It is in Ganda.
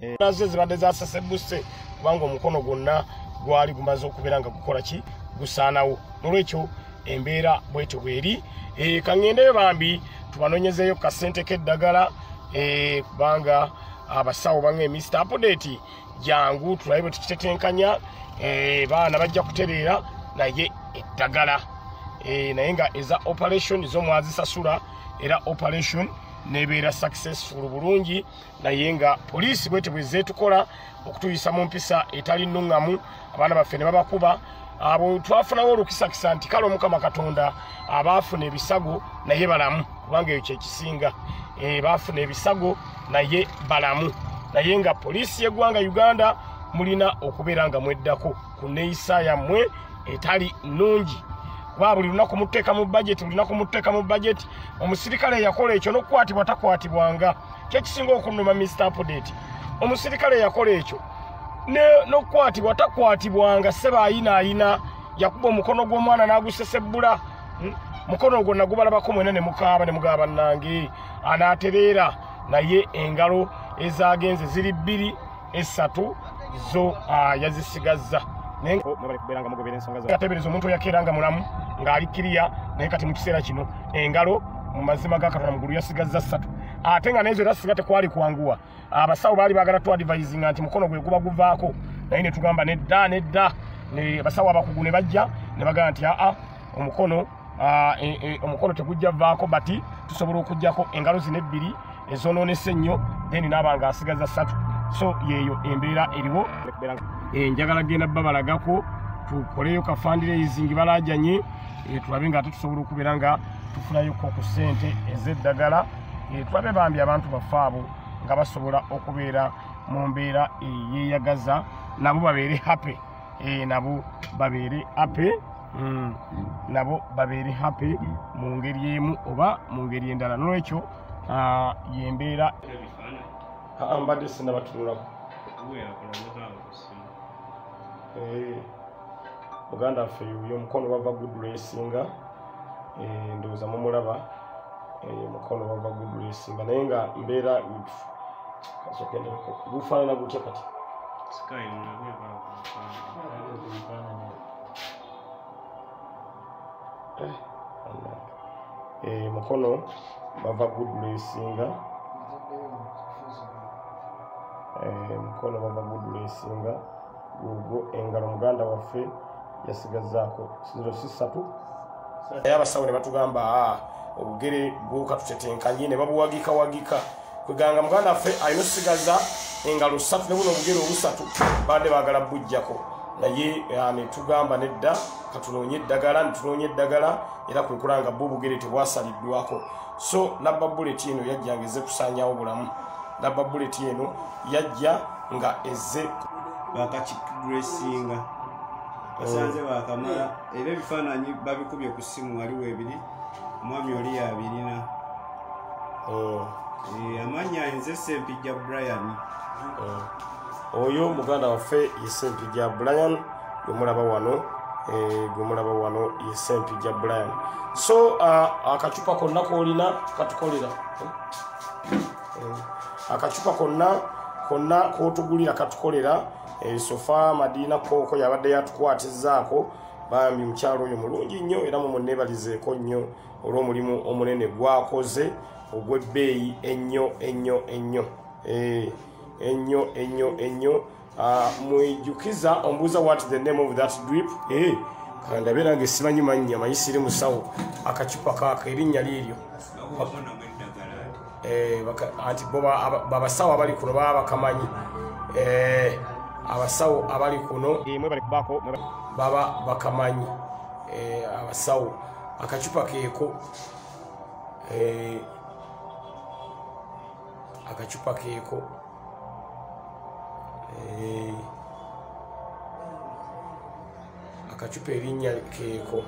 nazo zibadde zasasebuse kubanga omukono gwonna gwali gumaze okubeera nga gukola ki? Gusaanawo. Nolwekyo embeera bwetyo bweri. Eh, kaŋŋendeyo bambi tubanoonyezeeyo ku kasente k'eddagala eh, kubanga abasawo bange mr apodate jangu tulabe bwe tukitetenkanya eh, baana bajja kutereera naye eddagala. Naye nga eza operation zo mwazisasula era operation nebeera successful bulungi naye nga poliisi bwete bwezeetukola okutuyisa mu mpisa etali nuŋŋamu abaana baffe ne babakuba abo twafunawo olukisakisa nti kale omukama katonda abaafuna ebisago naye balamu kubanga ekyo kyekisinga Eh, baafuna ebisago naye balamu. Naye nga poliisi y'eggwanga uganda mulina okubeera nga mweddako ku neeyisa yammwe etali nnungi kuba buli lunaku muteeka mu bajeti lunaku muteeka mu bajeti omusirikale eyakola ekyo n'okukwatibwa takwatibwanga. Kyekisinga okunuma mr apodate omusirikale eyakola ekyo. N'okukwatibwa takwatibwanga seba ayinaayina yakuba omukono gw'omwana n'agusesebbula mukono ogwo nagubalabako mwena ne mukaaba ne mugaba bannange anaatereera naye engalo ezagenze ziri bbiri esatu zo ah, yazisigazza naye mwebale kubeera nga mugobera ensonga za- ateebereza omuntu oyakeera nga mulamu ng'ali kiriya naye kati mu kiseera kino engalo mu mazima ga katonda mugulu yasigazza ssatu. Ate nga nezo era singa tekwali kwanguwa abasawo baali baagala twadvisinga nti mukono gwe guba guvaako. Naye ne tugamba nedda nedda. Ne- abasawo abakugu ne bajja ne bagamba nti aa omukono e- e, omukono tegujja vaako bati tusobola okugjako engalo zino ebbiri ezonoonese ennyo then naaba nga asigaza ssatu so yeeyo embeera eriwo. Njagala genda babalagako tukoleyo kafandireizingi balajanye eh, tulabe nga ate tusobola okubeera nga tufunayoko ku ssente ez'eddagala. Eh, tulabe bambi abantu baffe abo nga basobola okubeera mu mbeera eyeyagaza nabo babeere happy. Eh, nabo babeere happy. Mm, nabo babeere happy mu ngeri emu oba mu ngeri endala. Nolwekyo ah, yembeera mbadde sinabatunulako Eh, muganda waffe yuyo omukono bava gudula esinga eh, ndowooza mumulaba eh, omukono bava gudula esinga naye nga mbeera gufaanana gutya kati? Eh, mukono bava gudula esinga Eh, mukono bava gudula esinga gugwo engalo muganda waffe yasigazaako. Ziro sisatu naye abasawo ne batugamba "Ah, obugere bwokatutetenkanye ne babuwagikawagika kweganga muganda waffe alina osigaza engalo ssatu ne buno obugere obusatu badde baagala bujjako. Naye ah, ne tugamba nedda katunoonye eddagala netunoonya eddagala era kwe kulanga bwe obugere tebwasaliddwako. So nabba buleti eno yajja nga ezze kusaanyawo bulamu nabba buleti eno yajja nga ezze bakakidresinga basanze bakamala. Era ebifaananyi babikubye ku ssimu waliwo ebiri. Omwami oli yabirina Mm. Eh, amannya nze sempijja brian. Oyo muganda waffe yesempija brian gwemulaba wano eh, gwemulaba wano yesempija brian. So ah, akacupa konna kolina katukolera Eh, akacupa konna konna kotugulira katukolera eh, sofa madiina kooko yabadde yatukwatizaako bambi mukyalo oyo mulungi nnyo era mumuneebalizeeko nnyo olw'omulimu omunene gwakoze ogw'ebbeeyi ennyo ennyo ennyo. Eh, ennyo ennyo ennyo. Ah, mwejukiza ombuuza what the name of that drip? Eh, kandabe nange simanyi mannya mayisire musawo. Akacupa kaako erinnya Eh, baka- anti bo ba- aba- babasawo abali kuno baba bakamanyi. Eh, abasawo abali kuno baba bakamanyi. Eh, abasawo akacupa keeko. Eh, akacupa keeko. Eh, akacupa erinnya keeko